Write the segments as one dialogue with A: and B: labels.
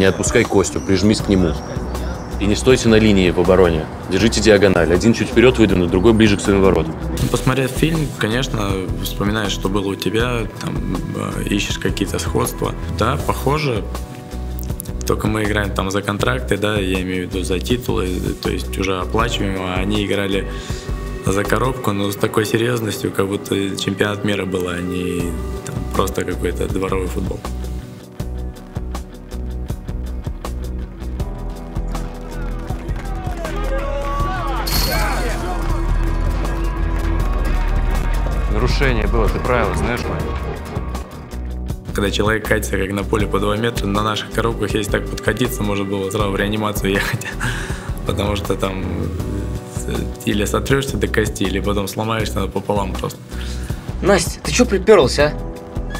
A: Не отпускай Костю, прижмись к нему. И не стойте на линии в обороне. Держите диагональ. Один чуть вперед выдвинут, другой ближе к своим воротам.
B: Посмотрев фильм, конечно, вспоминаешь, что было у тебя, там, э, ищешь какие-то сходства. Да, похоже, только мы играем там за контракты, да, я имею в виду за титулы, то есть уже оплачиваем, а они играли за коробку, но с такой серьезностью, как будто чемпионат мира был, а не там, просто какой-то дворовый футбол.
C: Нарушение было, ты правила знаешь, мать?
B: Когда человек катится как на поле по 2 метра, на наших коробках, если так подкатиться, можно было сразу в реанимацию ехать. Потому что там или сотрешься до кости, или потом сломаешься пополам просто.
D: Настя, ты что приперлась, а?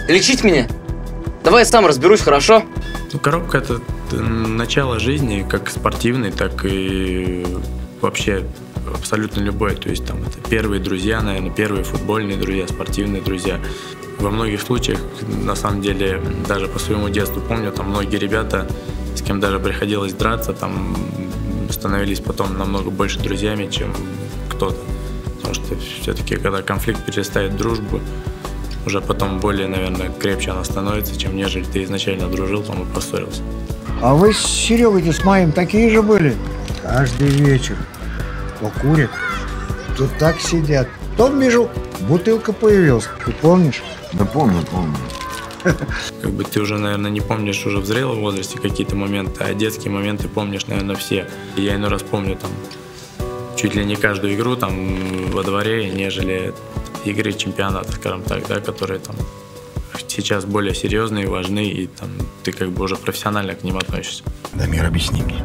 D: Лечить меня? Давай я сам разберусь, хорошо?
B: Ну, коробка это начало жизни, как спортивной, так и вообще абсолютно любой. То есть там это первые друзья, наверное, первые футбольные друзья, спортивные друзья. Во многих случаях, на самом деле, даже по своему детству помню, там многие ребята, с кем даже приходилось драться, там становились потом намного больше друзьями, чем кто-то. Потому что все-таки, когда конфликт перестает дружбу, уже потом более, наверное, крепче она становится, чем нежели ты изначально дружил там и поссорился.
E: А вы с Серегой с моим такие же были? Каждый вечер. Покурят. Тут так сидят. Потом вижу, бутылка появилась. Ты помнишь?
F: Да помню, помню.
B: Как бы ты уже, наверное, не помнишь уже в зрелом возрасте какие-то моменты, а детские моменты помнишь, наверное, все. Я иной раз помню там чуть ли не каждую игру там во дворе, нежели игры чемпионата, скажем так, да, которые там сейчас более серьезные, важны, и там ты как бы уже профессионально к ним относишься.
F: Дамир, объясни мне,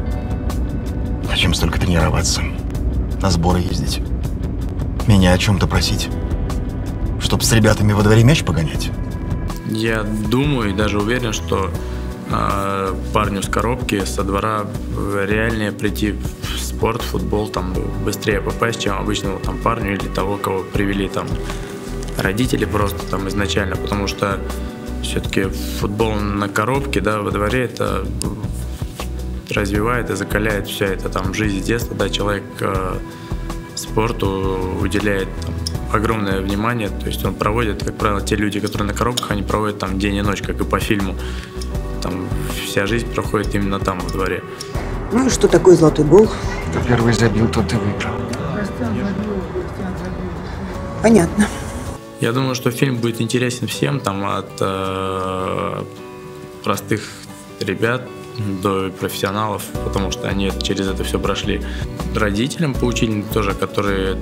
F: зачем столько тренироваться, на сборы ездить, меня о чем-то просить, чтобы с ребятами во дворе мяч погонять?
B: Я думаю и даже уверен, что э, парню с коробки со двора реальнее прийти в спорт, в футбол, там быстрее попасть, чем обычному там парню или того, кого привели там родители просто там изначально, потому что все-таки футбол на коробке, да, во дворе это развивает и закаляет вся это там жизнь с детства, да, человек э, спорту уделяет там, огромное внимание, то есть он проводит, как правило, те люди, которые на коробках, они проводят там день и ночь, как и по фильму. Там вся жизнь проходит именно там, во дворе.
G: Ну и что такое золотой гол?
F: Кто первый забил, тот и выиграл.
G: Понятно.
B: Я думаю, что фильм будет интересен всем, там от э, простых ребят до профессионалов, потому что они через это все прошли. Родителям поучительным тоже, которые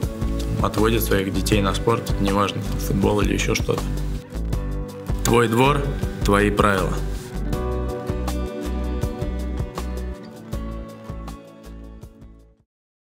B: отводят своих детей на спорт, неважно, футбол или еще что-то. Твой двор, твои правила.